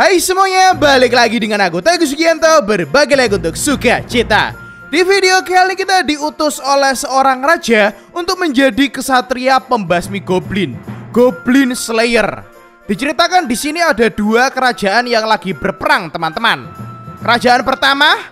Hai semuanya, balik lagi dengan aku Teguh Sugianto berbagi lagu untuk suka cita. Di video kali ini kita diutus oleh seorang raja untuk menjadi kesatria pembasmi goblin, Goblin Slayer. Diceritakan di sini ada dua kerajaan yang lagi berperang, teman-teman. Kerajaan pertama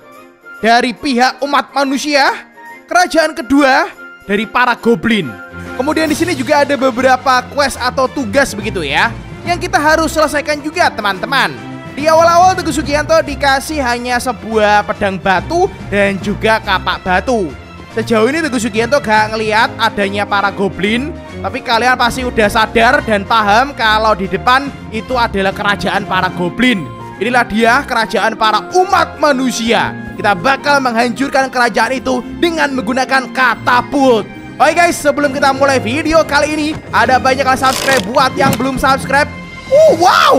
dari pihak umat manusia, kerajaan kedua dari para goblin. Kemudian di sini juga ada beberapa quest atau tugas begitu ya, yang kita harus selesaikan juga, teman-teman. Di awal-awal Teguh Sugianto dikasih hanya sebuah pedang batu dan juga kapak batu. Sejauh ini Teguh Sugianto gak ngeliat adanya para goblin, tapi kalian pasti udah sadar dan paham kalau di depan itu adalah kerajaan para goblin. Inilah dia kerajaan para umat manusia. Kita bakal menghancurkan kerajaan itu dengan menggunakan katapult. Oke guys, sebelum kita mulai video kali ini, ada banyak yang subscribe buat yang belum subscribe. Uh, wow!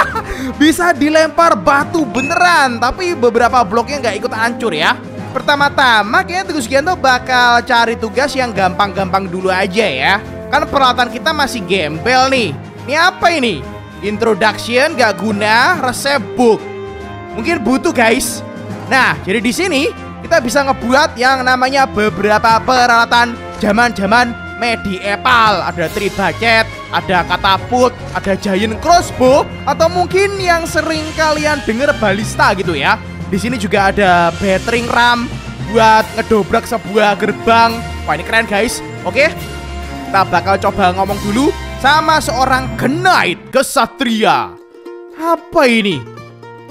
Bisa dilempar batu beneran Tapi beberapa bloknya nggak ikut hancur ya. Pertama-tama kayaknya Teguh Sugianto bakal cari tugas yang gampang-gampang dulu aja ya. Kan peralatan kita masih gembel nih. Ini apa ini? Introduction gak guna resep book. Mungkin butuh guys. Nah jadi di sini kita bisa ngebuat yang namanya beberapa peralatan zaman-zaman medieval Ada tribacet, ada katapult, ada giant crossbow Atau mungkin yang sering kalian dengar balista gitu ya di sini juga ada battering ram buat ngedobrak sebuah gerbang. Wah ini keren guys. Oke, kita bakal coba ngomong dulu sama seorang knight kesatria. Apa ini?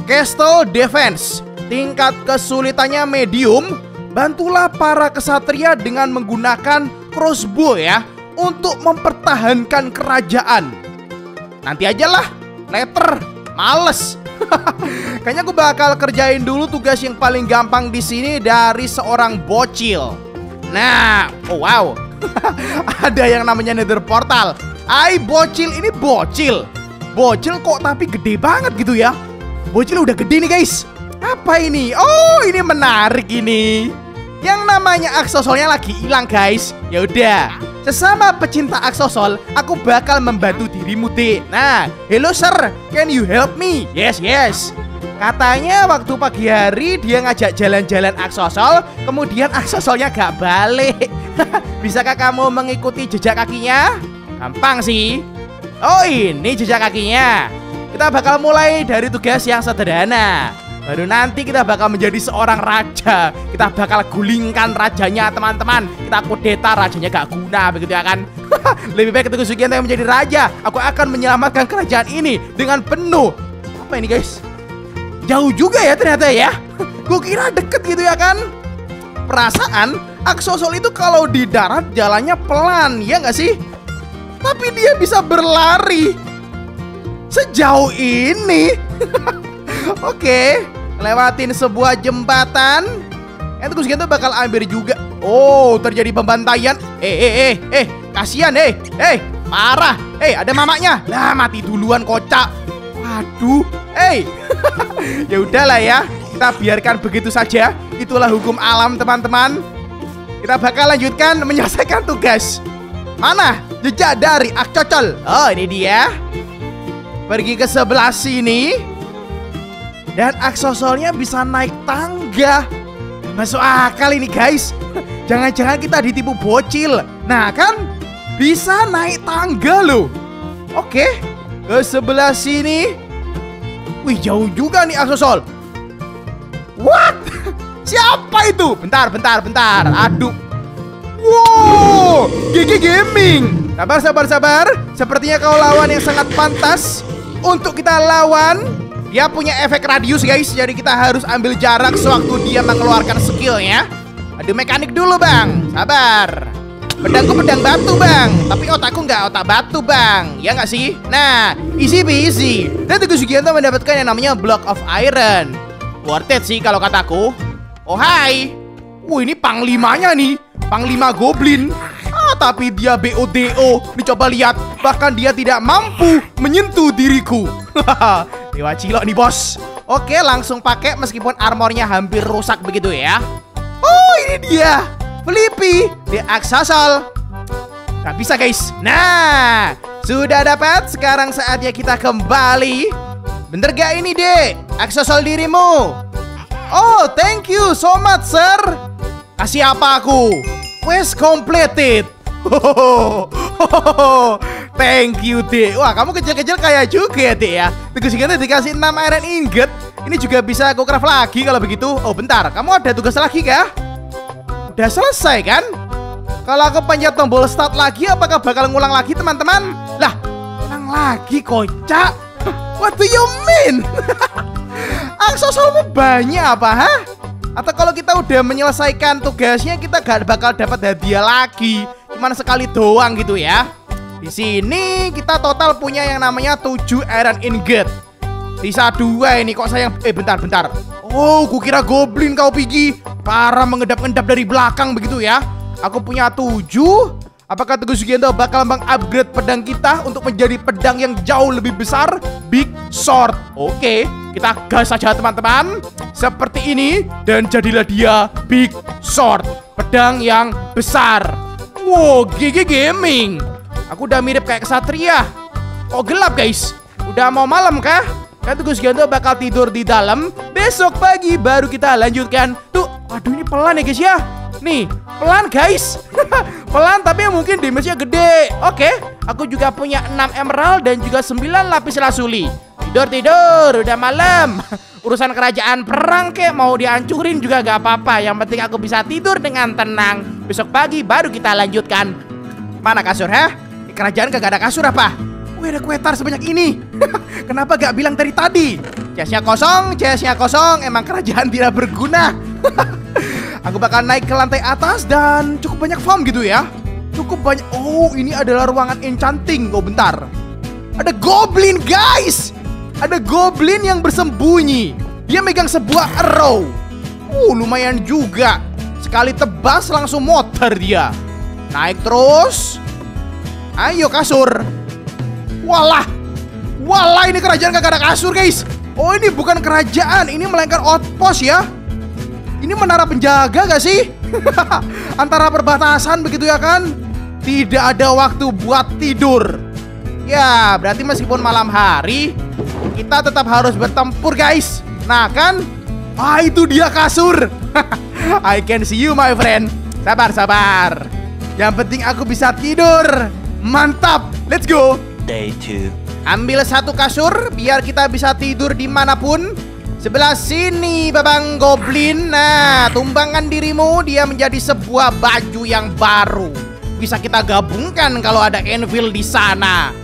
Castle Defense. Tingkat kesulitannya medium. Bantulah para kesatria dengan menggunakan crossbow ya untuk mempertahankan kerajaan. Nanti aja lah, letter, males. Kayaknya aku bakal kerjain dulu tugas yang paling gampang di sini dari seorang bocil. Nah, oh wow, ada yang namanya Nether Portal. Ay bocil ini bocil, bocil kok tapi gede banget gitu ya. Bocil udah gede nih guys. Apa ini? Oh ini menarik ini. Yang namanya aksesornya lagi hilang guys. Ya udah, sesama pecinta aksesol, aku bakal membantu dirimu deh. Nah, hello sir, can you help me? Yes yes. Katanya waktu pagi hari dia ngajak jalan-jalan aksesol, kemudian aksesolnya gak balik. Bisakah kamu mengikuti jejak kakinya? Gampang sih. Oh ini jejak kakinya. Kita bakal mulai dari tugas yang sederhana. Baru nanti kita bakal menjadi seorang raja. Kita bakal gulingkan rajanya teman-teman. Kita kudeta rajanya gak guna begitu ya kan? Lebih baik ketika Sugianto yang menjadi raja. Aku akan menyelamatkan kerajaan ini dengan penuh. Apa ini guys? Jauh juga ya ternyata ya. Gue kira deket gitu ya kan? Perasaan Aksosol itu kalau di darat jalannya pelan Ya gak sih? Tapi dia bisa berlari. Sejauh ini Oke, lewatin sebuah jembatan. Entu Gus bakal ambil juga. Oh, terjadi pembantaian. Eh, eh, eh, eh, kasihan, eh, eh, parah. Eh, ada mamanya. Lah, mati duluan kocak. Waduh, eh. ya udahlah ya, kita biarkan begitu saja. Itulah hukum alam, teman-teman. Kita bakal lanjutkan menyelesaikan tugas. Mana jejak dari Akcocol? Oh, ini dia. Pergi ke sebelah sini. Dan aksesornya bisa naik tangga. Masuk akal ini guys. Jangan-jangan kita ditipu bocil. Nah kan Bisa naik tangga loh. Oke Ke sebelah sini. Wih jauh juga nih aksesol What? Siapa itu? Bentar, bentar, bentar. Aduh Wow Gigi Gaming. Sabar, sabar, sabar. Sepertinya kau lawan yang sangat pantas Untuk kita lawan dia punya efek radius guys. Jadi kita harus ambil jarak sewaktu dia mengeluarkan skillnya. Aduh mekanik dulu bang. Sabar. Pedangku pedang batu bang. Tapi otakku nggak otak batu bang. Ya nggak sih? Nah easy easy Dan Teguh Sugianto mendapatkan yang namanya Block of Iron. Worth it sih kalau kataku. Oh hai. Wah ini panglimanya nih. Panglima Goblin. Ah tapi dia BODO Dicoba lihat. Bahkan dia tidak mampu menyentuh diriku Dewa Cilok nih bos. Oke langsung pakai meskipun armornya hampir rusak begitu ya. Oh ini dia. Flippy The Aksasol Gak bisa guys. Nah Sudah dapat. Sekarang saatnya kita kembali. Bener gak ini dek? Aksesol dirimu. Oh thank you so much sir. Kasih apa aku? Quest completed Thank you dek Wah kamu kecil-kecil kayak juga ya dek ya Tunggu segitu dikasih 6 iron ingot Ini juga bisa aku craft lagi kalau begitu Oh bentar kamu ada tugas lagi kah? Udah selesai kan? Kalau aku pencet tombol start lagi apakah bakal ngulang lagi teman-teman? Lah ngulang lagi kocak What do you mean? Aksesormu banyak apa, ha? Atau kalau kita udah menyelesaikan tugasnya kita gak bakal dapat hadiah lagi Cuman sekali doang gitu ya Di sini kita total punya yang namanya 7 iron ingot Sisa dua ini kok sayang Eh bentar bentar Oh kukira goblin kau Piggy Para mengedap-ngedap dari belakang begitu ya Aku punya 7 Apakah Teguh Sugianto bakal mengupgrade pedang kita untuk menjadi pedang yang jauh lebih besar? Big Sword. Oke, kita gas saja teman-teman. Seperti ini dan jadilah dia Big Sword. Pedang yang besar. Wow, GG Gaming. Aku udah mirip kayak kesatria. Kok gelap guys? Udah mau malam kah? Kan Teguh Sugianto bakal tidur di dalam. Besok pagi baru kita lanjutkan. Tuh, aduh ini pelan ya guys ya. Nih, pelan guys Pelan tapi mungkin damage-nya gede Oke, aku juga punya 6 emerald dan juga 9 lapis lasuli Tidur-tidur, udah malam Urusan kerajaan perang kek mau dihancurin juga gak apa-apa. Yang penting aku bisa tidur dengan tenang. Besok pagi baru kita lanjutkan. Mana kasur? Di kerajaan kagak ada kasur apa? Wih, ada kuetar sebanyak ini. Kenapa gak bilang dari tadi? Chestnya kosong, chestnya kosong. Emang kerajaan tidak berguna. Aku bakal naik ke lantai atas dan cukup banyak farm gitu ya. Cukup banyak. Oh ini adalah ruangan enchanting Oh bentar. Ada goblin guys Ada goblin yang bersembunyi. Dia megang sebuah arrow Uh lumayan juga. Sekali tebas langsung motor dia. Naik terus. Ayo kasur. Walah. Walah ini kerajaan gak ada kasur guys. Oh ini bukan kerajaan. Ini melainkan outpost ya. Ini menara penjaga gak sih? Antara perbatasan begitu ya kan? Tidak ada waktu buat tidur. Ya berarti meskipun malam hari Kita tetap harus bertempur guys. Nah kan? Ah itu dia kasur. I can see you my friend. Sabar sabar. Yang penting aku bisa tidur. Mantap. Let's go. Day 2 Ambil satu kasur Biar kita bisa tidur di mana pun. Sebelah sini Babang Goblin. Nah tumbangkan dirimu Dia menjadi sebuah baju yang baru. Bisa kita gabungkan kalau ada anvil di sana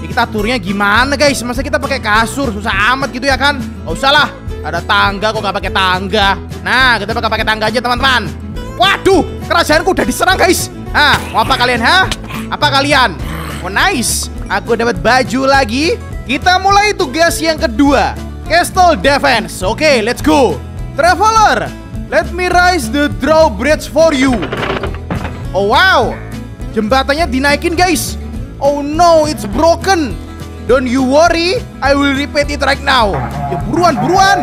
Ini kita turnya gimana guys Masa kita pakai kasur Susah amat gitu ya kan Gak usah lah Ada tangga kok gak pakai tangga Nah kita bakal pakai tangga aja teman-teman Waduh Kerajaanku udah diserang guys Nah mau apa kalian ha? Apa kalian? Oh nice Aku dapat baju lagi Kita mulai tugas yang kedua Castle Defense. Oke, okay, let's go. Traveler, let me rise the drawbridge for you. Oh wow, jembatannya dinaikin guys. Oh no, it's broken. Don't you worry, I will repeat it right now. Ya buruan, buruan.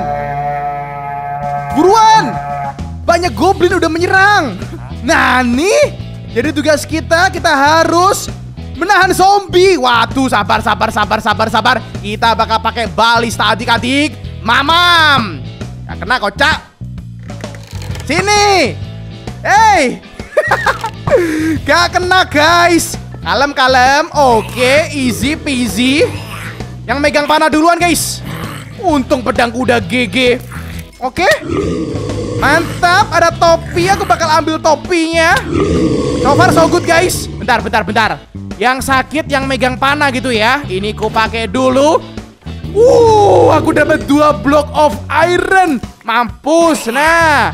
Buruan. Banyak goblin udah menyerang. Nah nih, jadi tugas kita kita harus menahan zombie. Waduh, sabar, sabar, sabar, sabar, sabar. Kita bakal pakai balista adik-adik. Mamam. Gak kena kocak. Sini. Hey. Gak kena guys. Kalem, kalem. Oke, easy peasy. Yang megang panah duluan guys. Untung pedang kuda GG. Oke. Mantap, ada topi. Aku bakal ambil topinya. So far so good guys. Bentar, bentar, bentar. Yang sakit yang megang panah gitu ya. Ini ku pakai dulu. Uh, aku dapat dua block of iron. Mampus. Nah.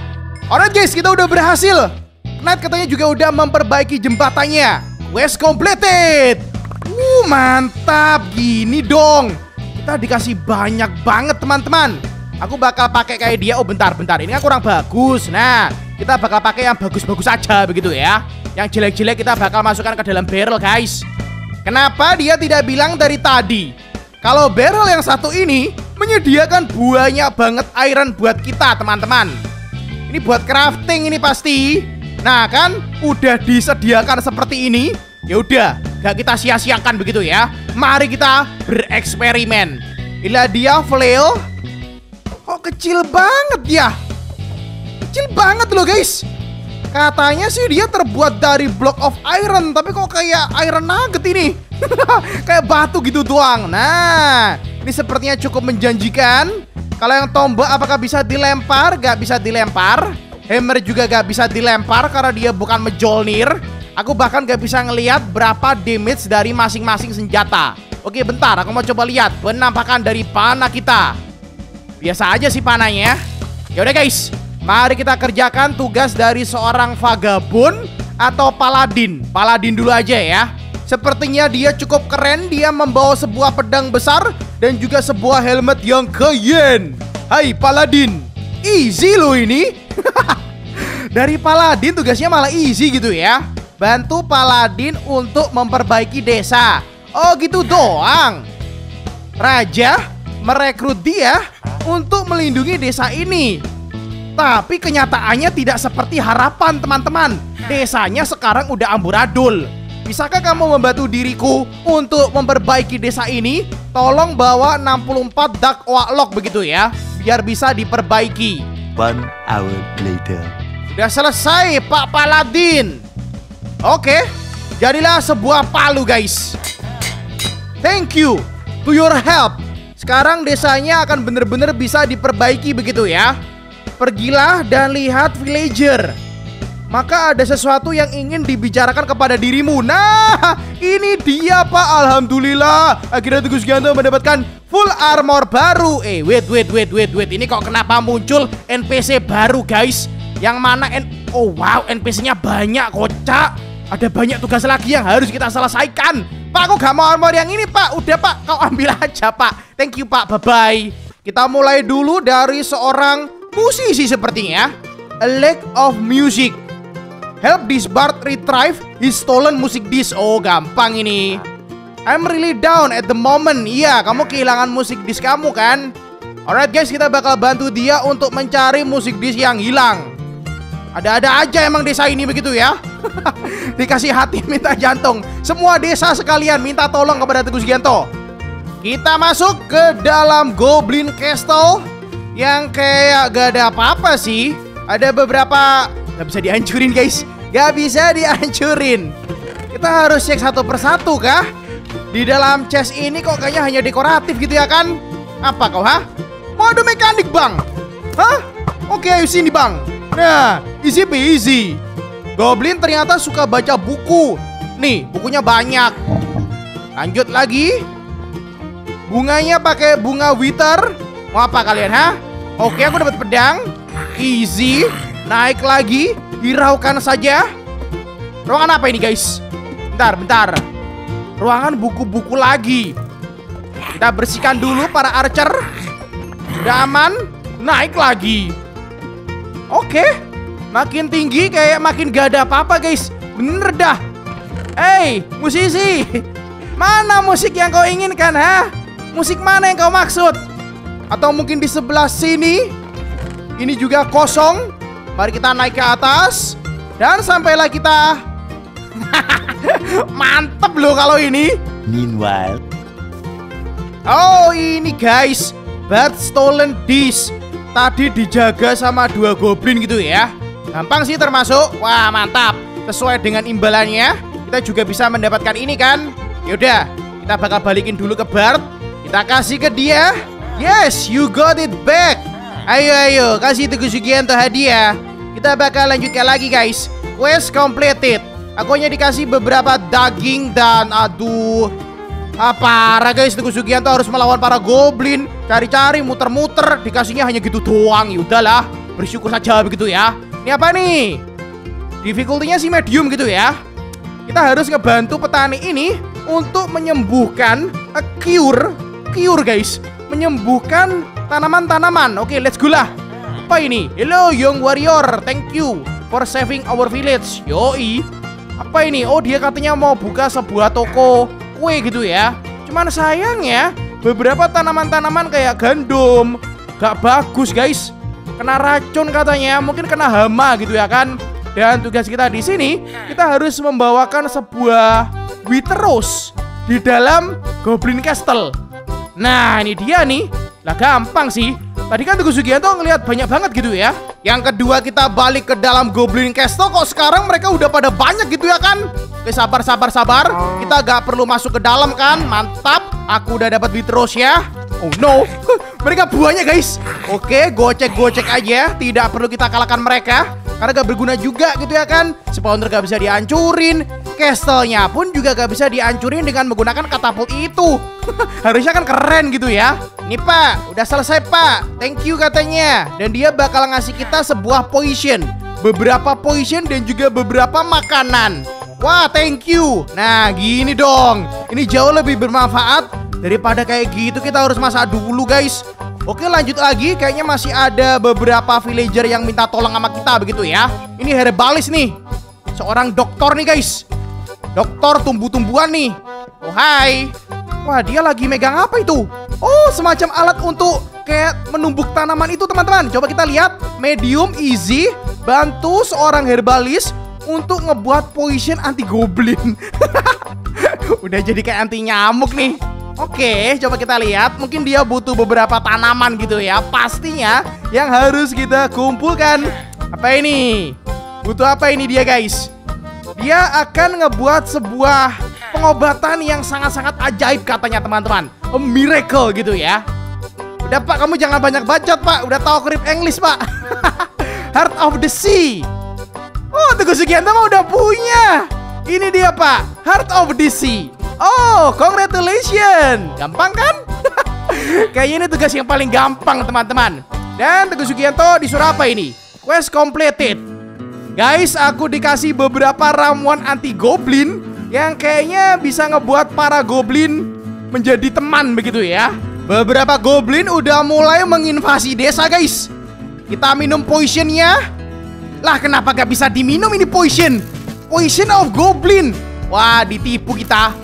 Alright guys, kita udah berhasil. Knight katanya juga udah memperbaiki jembatannya. Quest completed. Uh, mantap. Gini dong. Kita dikasih banyak banget teman-teman. Aku bakal pakai kayak dia. Oh bentar, bentar. Ini kan kurang bagus. Nah, kita bakal pakai yang bagus-bagus aja begitu ya. Yang jelek-jelek kita bakal masukkan ke dalam barrel guys Kenapa dia tidak bilang dari tadi Kalau barrel yang satu ini Menyediakan banyak banget iron buat kita teman-teman Ini buat crafting ini pasti Nah kan udah disediakan seperti ini ya udah gak kita sia-siakan begitu ya Mari kita bereksperimen Inilah dia flail. Kok kecil banget ya? Kecil banget loh guys. Katanya sih dia terbuat dari block of iron, tapi kok kayak iron nugget ini. kayak batu gitu doang. Nah, ini sepertinya cukup menjanjikan. Kalau yang tombak apakah bisa dilempar? Gak bisa dilempar. Hammer juga gak bisa dilempar karena dia bukan Mjolnir. Aku bahkan gak bisa ngelihat berapa damage dari masing-masing senjata. Oke, bentar. Aku mau coba lihat penampakan dari panah kita. Biasa aja sih panahnya. Ya udah guys, mari kita kerjakan tugas dari seorang vagabond atau paladin. Paladin dulu aja ya. Sepertinya dia cukup keren. Dia membawa sebuah pedang besar dan juga sebuah helmet yang keren. Hai paladin, easy lo ini. dari paladin tugasnya malah easy gitu ya. Bantu paladin untuk memperbaiki desa. Oh gitu doang. Raja merekrut dia untuk melindungi desa ini. Tapi kenyataannya tidak seperti harapan teman-teman. Desanya sekarang udah amburadul. Bisakah kamu membantu diriku untuk memperbaiki desa ini? Tolong bawa 64 Dark Warlock begitu ya, biar bisa diperbaiki. One hour later. Sudah selesai Pak Paladin. Oke, jadilah sebuah palu guys. Thank you to your help. Sekarang desanya akan benar-benar bisa diperbaiki begitu ya. Pergilah dan lihat villager. Maka ada sesuatu yang ingin dibicarakan kepada dirimu. Nah, ini dia Pak. Alhamdulillah. Akhirnya Tugas Gianto mendapatkan full armor baru. Eh, wait, wait, wait, wait, wait. Ini kok kenapa muncul NPC baru, guys? Yang mana N... Oh, wow, NPC-nya banyak, kocak. Ada banyak tugas lagi yang harus kita selesaikan. Pak, aku gak mau armor yang ini, Pak. Udah, Pak. Kau ambil aja, Pak. Thank you, Pak. Bye-bye. Kita mulai dulu dari seorang musisi sepertinya. A lack of music. Help this bard retrieve his stolen music disc. Oh, gampang ini. I'm really down at the moment. Iya, kamu kehilangan musik disc kamu kan? Alright guys, kita bakal bantu dia untuk mencari musik disc yang hilang. Ada-ada aja emang desa ini begitu ya. Dikasih hati minta jantung. Semua desa sekalian minta tolong kepada Teguh Sugianto. Kita masuk ke dalam Goblin Castle yang kayak gak ada apa-apa sih. Ada beberapa gak bisa dihancurin guys. Gak bisa dihancurin. Kita harus cek satu persatu kah? Di dalam chest ini kok kayaknya hanya dekoratif gitu ya kan? Apa kau ha? Mode mekanik bang? Hah? Oke ayo sini bang. Nah, easy peasy. Goblin ternyata suka baca buku. Nih, bukunya banyak. Lanjut lagi. Bunganya pakai bunga wither. Mau apa kalian, ha? Oke, aku dapat pedang. Easy. Naik lagi. Hiraukan saja. Ruangan apa ini, guys? Bentar, bentar. Ruangan buku-buku lagi. Kita bersihkan dulu para archer. Udah aman. Naik lagi. Oke. Makin tinggi kayak makin gak ada apa-apa, guys. Bener dah. Hey, musisi. Mana musik yang kau inginkan, ha? Musik mana yang kau maksud? Atau mungkin di sebelah sini? Ini juga kosong. Mari kita naik ke atas. Dan sampailah kita. Mantep loh kalau ini. Meanwhile, Oh ini guys. Bad Stolen Dish. Tadi dijaga sama dua goblin gitu ya. Gampang sih termasuk. Wah mantap. Sesuai dengan imbalannya Kita juga bisa mendapatkan ini kan? Yaudah Kita bakal balikin dulu ke Bart Kita kasih ke dia. Yes you got it back Ayo ayo Kasih Teguh Sugianto hadiah. Kita bakal lanjutkan lagi guys. Quest completed. Aku hanya dikasih beberapa daging dan aduh Ah parah guys. Teguh Sugianto harus melawan para goblin. Cari-cari muter-muter. Dikasihnya hanya gitu doang. Ya udahlah Bersyukur saja begitu ya. Ini apa nih? Difficulty-nya sih medium gitu ya. Kita harus ngebantu petani ini Untuk menyembuhkan a cure Cure guys Menyembuhkan tanaman-tanaman Oke let's go lah Apa ini Hello young warrior Thank you for saving our village Yoi Apa ini Oh dia katanya mau buka sebuah toko kue gitu ya. Cuman sayangnya beberapa tanaman-tanaman kayak gandum gak bagus guys. Kena racun katanya, mungkin kena hama gitu ya kan. Dan tugas kita di sini kita harus membawakan sebuah Witeros di dalam Goblin Castle. Nah, ini dia nih. Lah gampang sih. Tadi kan Teguh Sugianto ngelihat banyak banget gitu ya. Yang kedua kita balik ke dalam Goblin Castle kok sekarang mereka udah pada banyak gitu ya kan? Oke sabar sabar sabar. Kita gak perlu masuk ke dalam kan? Mantap. Aku udah dapat terus ya. Oh no. mereka buahnya guys. Oke, gocek-gocek aja. Tidak perlu kita kalahkan mereka. Karena gak berguna juga gitu ya kan. Spawner gak bisa dihancurin. Castle-nya pun juga gak bisa dihancurin dengan menggunakan katapult itu. Harusnya kan keren gitu ya. Nih pak, udah selesai pak. Thank you katanya. Dan dia bakal ngasih kita sebuah potion. Beberapa potion dan juga beberapa makanan. Wah, thank you. Nah, gini dong. Ini jauh lebih bermanfaat daripada kayak gitu kita harus masak dulu, guys. Oke, lanjut lagi. Kayaknya masih ada beberapa villager yang minta tolong sama kita begitu ya. Ini herbalis nih. Seorang dokter nih, guys. Dokter tumbuh-tumbuhan nih. Oh hai. Wah dia lagi megang apa itu? Oh semacam alat untuk kayak menumbuk tanaman itu teman-teman. Coba kita lihat. Medium easy. Bantu seorang herbalis untuk ngebuat poison anti goblin. Udah jadi kayak anti nyamuk nih. Oke, coba kita lihat. Mungkin dia butuh beberapa tanaman gitu ya. Pastinya yang harus kita kumpulkan. Apa ini? Butuh apa ini dia guys? Dia akan ngebuat sebuah pengobatan yang sangat-sangat ajaib katanya teman-teman. A miracle gitu ya. Udah pak, kamu jangan banyak bacot pak. Udah tahu krip English pak. Heart of the Sea. Oh, Teguh Sugianto udah punya. Ini dia pak, Heart of the Sea. Oh, congratulations. Gampang kan? Kayaknya ini tugas yang paling gampang teman-teman. Dan Teguh Sugianto disuruh apa ini? Quest completed. Guys, aku dikasih beberapa ramuan anti goblin yang kayaknya bisa ngebuat para goblin menjadi teman begitu ya. Beberapa goblin udah mulai menginvasi desa, guys. Kita minum potionnya. Lah, kenapa gak bisa diminum ini potion? Potion of goblin. Wah, ditipu kita.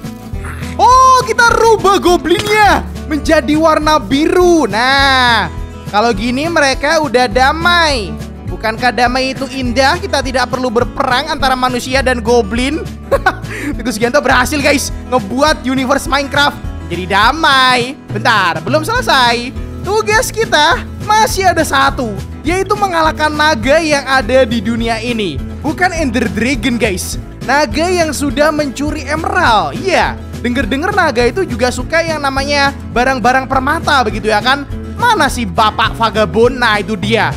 Oh, kita rubah goblinnya menjadi warna biru. Nah, kalau gini mereka udah damai. Bukankah damai itu indah? Kita tidak perlu berperang antara manusia dan goblin. Teguh Sugianto berhasil guys ngebuat universe Minecraft jadi damai. Bentar, belum selesai. Tugas kita masih ada satu, yaitu mengalahkan naga yang ada di dunia ini. Bukan Ender Dragon guys. Naga yang sudah mencuri emerald. Iya, denger-denger naga itu juga suka yang namanya barang-barang permata begitu ya kan? Mana sih bapak vagabond? Nah itu dia.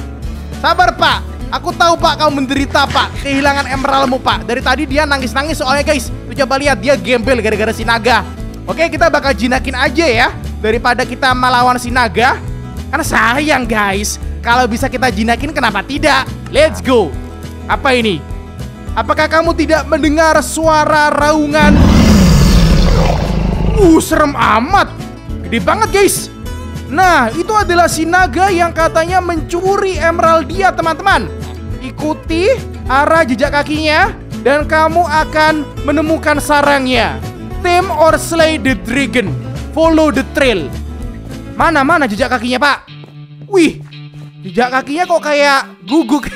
Sabar pak. Aku tahu pak kamu menderita pak. Kehilangan emeraldmu pak. Dari tadi dia nangis-nangis soalnya guys. Tuh coba lihat dia gembel gara-gara si naga. Oke kita bakal jinakin aja ya Daripada kita melawan si naga. Karena sayang guys. Kalau bisa kita jinakin kenapa tidak? Let's go. Apa ini? Apakah kamu tidak mendengar suara raungan Uh serem amat Gede banget guys Nah, itu adalah si naga yang katanya mencuri emerald dia, teman-teman. Ikuti arah jejak kakinya dan kamu akan menemukan sarangnya. Tame or slay the dragon. Follow the trail. Mana mana jejak kakinya, Pak? Wih, jejak kakinya kok kayak guguk.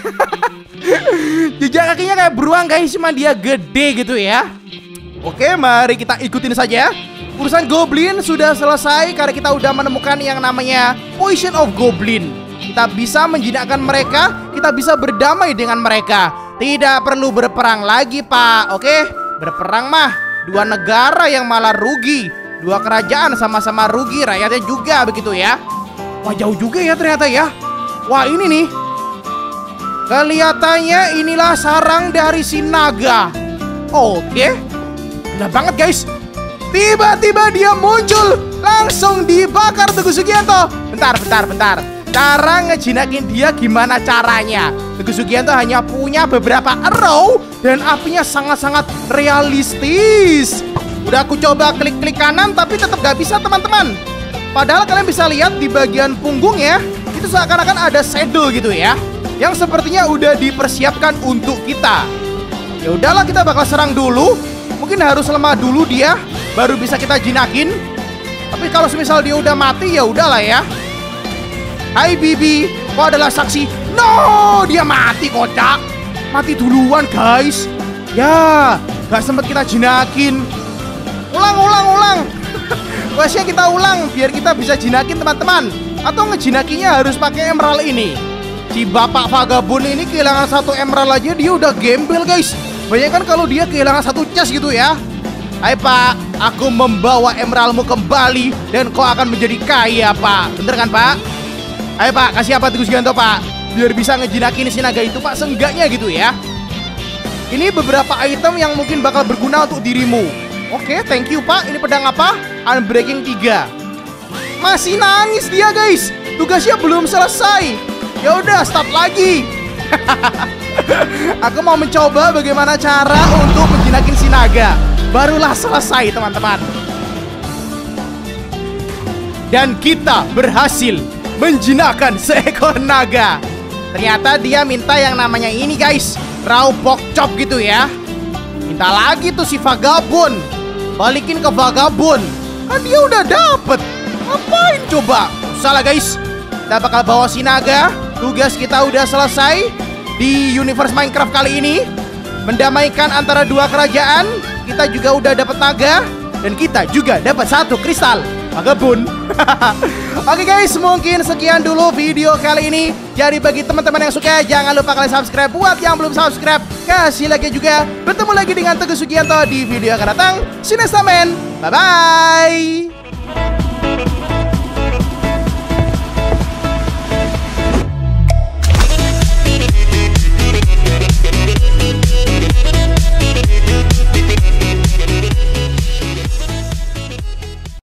jejak kakinya kayak beruang, guys, cuma dia gede gitu ya. Oke, mari kita ikutin saja. Urusan Goblin sudah selesai karena kita udah menemukan yang namanya Poison of Goblin. Kita bisa menjinakkan mereka, kita bisa berdamai dengan mereka. Tidak perlu berperang lagi, Pak. Oke? Berperang mah dua negara yang malah rugi. Dua kerajaan sama-sama rugi, rakyatnya juga begitu ya. Wah, jauh juga ya ternyata ya. Wah, ini nih. Kelihatannya inilah sarang dari si naga. Oke. Gila banget, guys. Tiba-tiba dia muncul. Langsung dibakar Teguh Sugianto. Bentar, bentar, bentar. Cara ngejinakin dia gimana caranya? Teguh Sugianto hanya punya beberapa arrow Dan apinya sangat-sangat realistis. Udah aku coba klik-klik kanan Tapi tetap gak bisa teman-teman. Padahal kalian bisa lihat di bagian punggung ya Itu seakan-akan ada saddle gitu ya Yang sepertinya udah dipersiapkan untuk kita. Ya udahlah kita bakal serang dulu Mungkin harus lemah dulu dia baru bisa kita jinakin. Tapi kalau semisal dia udah mati ya udahlah ya. Hai Bibi, kau adalah saksi. No, dia mati kocak. Mati duluan guys. Ya, gak sempet kita jinakin. Ulang, ulang, ulang. Questnya kita ulang biar kita bisa jinakin teman-teman Atau ngejinakinya harus pakai emerald ini Si bapak vagabond ini kehilangan satu emerald aja dia udah gembel guys Bayangkan kalau dia kehilangan satu chest gitu ya. Hai pak, aku membawa emeraldmu kembali Dan kau akan menjadi kaya pak. Bener kan pak? Ayo pak, kasih apa Teguh Gianto pak? Biar bisa ngejinakin si naga itu pak Seenggaknya gitu ya. Ini beberapa item yang mungkin bakal berguna untuk dirimu. Oke, thank you pak. Ini pedang apa? Unbreaking 3 Masih nangis dia guys. Tugasnya belum selesai. Ya udah, start lagi Aku mau mencoba bagaimana cara untuk menjinakin si naga. Barulah selesai teman-teman. Dan kita berhasil menjinakkan seekor naga. Ternyata dia minta yang namanya ini guys. Raw pork chop gitu ya. Minta lagi tuh si vagabond. Balikin ke vagabond. Kan dia udah dapet. Ngapain coba? Salah guys. Kita bakal bawa si naga. Tugas kita udah selesai Di universe Minecraft kali ini Mendamaikan antara dua kerajaan Kita juga udah dapat naga Dan kita juga dapat satu kristal Vagabond Oke guys, mungkin sekian dulu video kali ini. Jadi bagi teman-teman yang suka, jangan lupa kalian subscribe. Buat yang belum subscribe, kasih like juga. Bertemu lagi dengan Teguh Sugianto di video akan datang. Man. Bye-bye.